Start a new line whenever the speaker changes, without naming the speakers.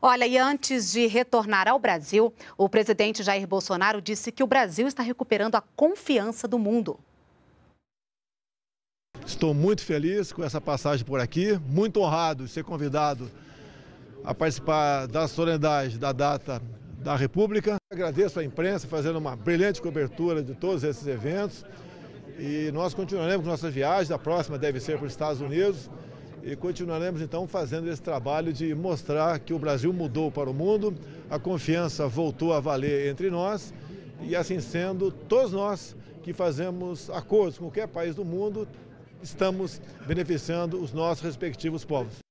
Olha, e antes de retornar ao Brasil, o presidente Jair Bolsonaro disse que o Brasil está recuperando a confiança do mundo.
Estou muito feliz com essa passagem por aqui, muito honrado de ser convidado a participar da solenidade da data da República. Agradeço à imprensa fazendo uma brilhante cobertura de todos esses eventos e nós continuaremos com nossa viagem, a próxima deve ser para os Estados Unidos e continuaremos então fazendo esse trabalho de mostrar que o Brasil mudou para o mundo, a confiança voltou a valer entre nós e assim sendo, todos nós que fazemos acordos com qualquer país do mundo estamos beneficiando os nossos respectivos povos.